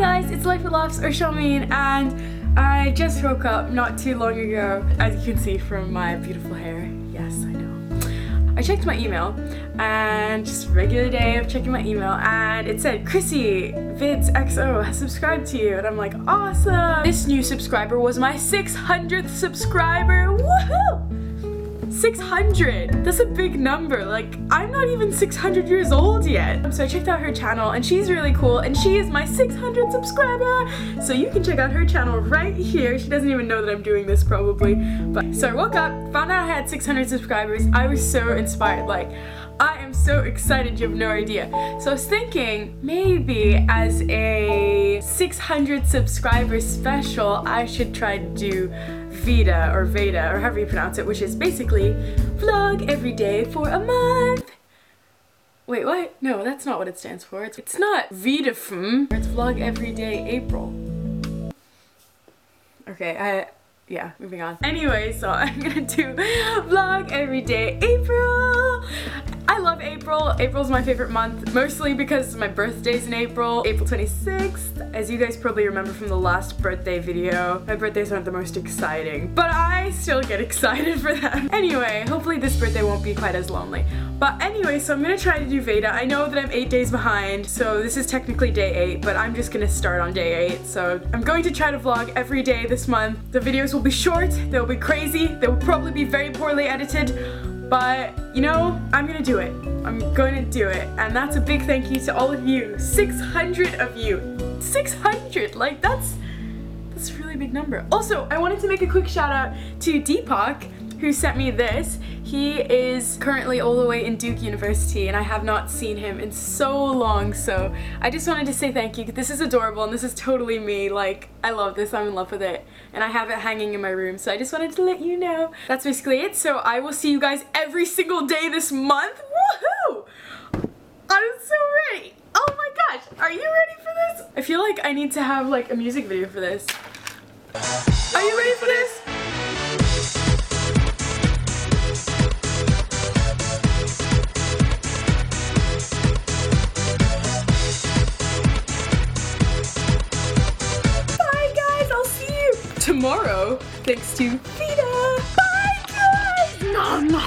guys, it's Life with Laughs or Shahmeen and I just woke up not too long ago, as you can see from my beautiful hair. Yes, I know. I checked my email and just regular day of checking my email and it said Chrissy Vids XO has subscribed to you and I'm like awesome. This new subscriber was my 600th subscriber. Woohoo! 600! That's a big number. Like, I'm not even 600 years old yet. So I checked out her channel and she's really cool and she is my 600 subscriber. So you can check out her channel right here. She doesn't even know that I'm doing this probably. But so I woke up, found out I had 600 subscribers. I was so inspired. Like, I am so excited, you have no idea. So I was thinking maybe as a 600 subscriber special, I should try to do Vita or Veda or however you pronounce it, which is basically vlog every day for a month. Wait, what? No, that's not what it stands for. It's, it's not VitaFM. It's vlog every day April. Okay, I, yeah, moving on. Anyway, so I'm gonna do vlog every day April. I love April. April's my favorite month, mostly because my birthday's in April, April 26th. As you guys probably remember from the last birthday video, my birthdays aren't the most exciting, but I still get excited for them. Anyway, hopefully this birthday won't be quite as lonely. But anyway, so I'm gonna try to do Veda. I know that I'm eight days behind, so this is technically day eight, but I'm just gonna start on day eight. So I'm going to try to vlog every day this month. The videos will be short, they'll be crazy, they will probably be very poorly edited, but, you know, I'm gonna do it. I'm to do it. And that's a big thank you to all of you. 600 of you. 600! Like, that's, that's a really big number. Also, I wanted to make a quick shout out to Deepak, who sent me this. He is currently all the way in Duke University and I have not seen him in so long so I just wanted to say thank you. This is adorable and this is totally me. Like I love this. I'm in love with it and I have it hanging in my room so I just wanted to let you know. That's basically it so I will see you guys every single day this month. Woohoo! I'm so ready. Oh my gosh, are you ready for this? I feel like I need to have like a music video for this. Are you ready for this? Tomorrow thanks to Vita. Bye guys! Nom, nom.